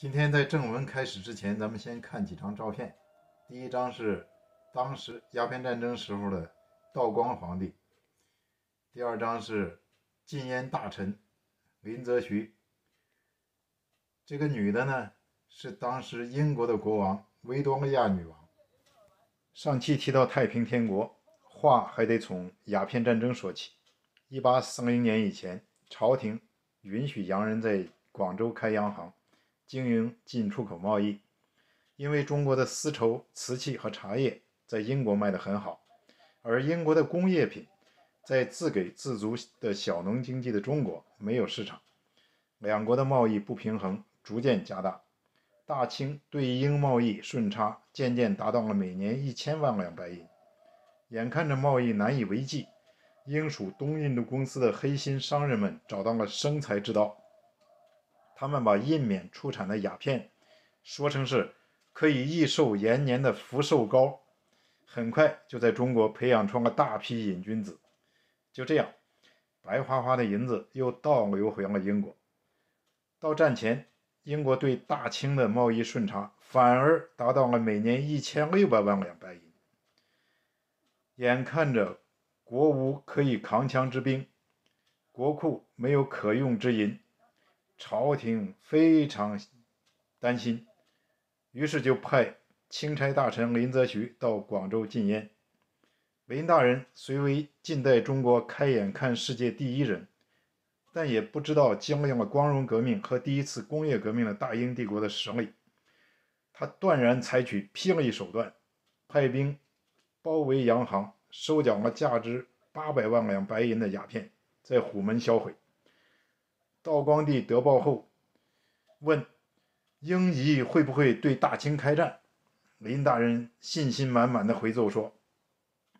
今天在正文开始之前，咱们先看几张照片。第一张是当时鸦片战争时候的道光皇帝。第二张是禁烟大臣林则徐。这个女的呢，是当时英国的国王维多利亚女王。上期提到太平天国，话还得从鸦片战争说起。一八四零年以前，朝廷允许洋人在广州开洋行，经营进出口贸易。因为中国的丝绸、瓷器和茶叶在英国卖得很好，而英国的工业品。在自给自足的小农经济的中国没有市场，两国的贸易不平衡逐渐加大，大清对英贸易顺差渐渐达到了每年一千万两白银。眼看着贸易难以为继，英属东印度公司的黑心商人们找到了生财之道，他们把印缅出产的鸦片说成是可以益寿延年的福寿膏，很快就在中国培养出了大批瘾君子。就这样，白花花的银子又倒流回了英国。到战前，英国对大清的贸易顺差反而达到了每年一千六百万两白银。眼看着国无可以扛枪之兵，国库没有可用之银，朝廷非常担心，于是就派钦差大臣林则徐到广州禁烟。林大人虽为近代中国开眼看世界第一人，但也不知道经历了光荣革命和第一次工业革命的大英帝国的实力。他断然采取霹雳手段，派兵包围洋行，收缴了价值八百万两白银的鸦片，在虎门销毁。道光帝得报后，问英仪会不会对大清开战？林大人信心满满的回奏说。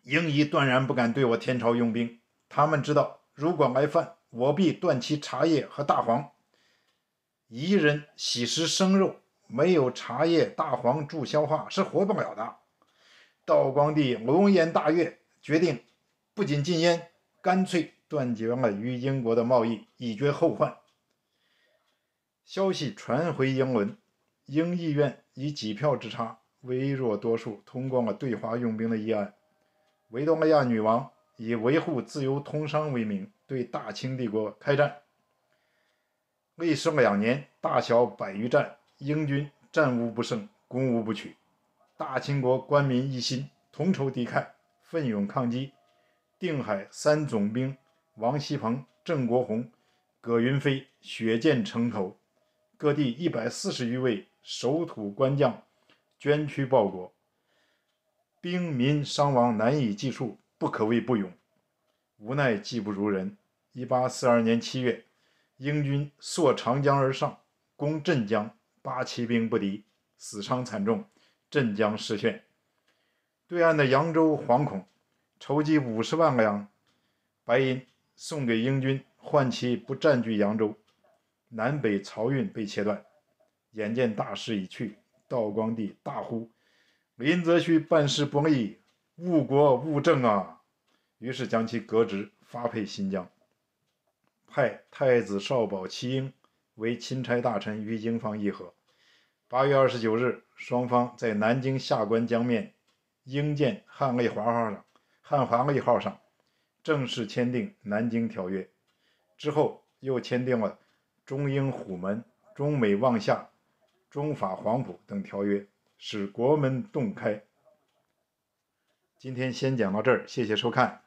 英仪断然不敢对我天朝用兵，他们知道，如果来犯，我必断其茶叶和大黄。彝人喜食生肉，没有茶叶、大黄助消化是活不了的。道光帝龙颜大悦，决定不仅禁烟，干脆断绝了与英国的贸易，以绝后患。消息传回英伦，英议院以几票之差，微弱多数通过了对华用兵的议案。维多利亚女王以维护自由通商为名，对大清帝国开战。历时两年，大小百余战，英军战无不胜，攻无不取。大清国官民一心，同仇敌忾，奋勇抗击。定海三总兵王锡鹏、郑国鸿、葛云飞血溅城头，各地一百四十余位守土官将捐躯报国。兵民伤亡难以计数，不可谓不勇。无奈技不如人。一八四二年七月，英军溯长江而上，攻镇江，八旗兵不敌，死伤惨重，镇江失陷。对岸的扬州惶恐，筹集五十万两白银送给英军，换其不占据扬州。南北漕运被切断。眼见大势已去，道光帝大呼。林则徐办事不力，误国误政啊！于是将其革职，发配新疆，派太子少保齐英为钦差大臣，与英方议和。八月二十九日，双方在南京下关江面，英舰汉丽华号上，汉华丽号上正式签订《南京条约》。之后又签订了中英虎门、中美望厦、中法黄埔等条约。使国门洞开。今天先讲到这儿，谢谢收看。